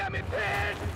got me pissed!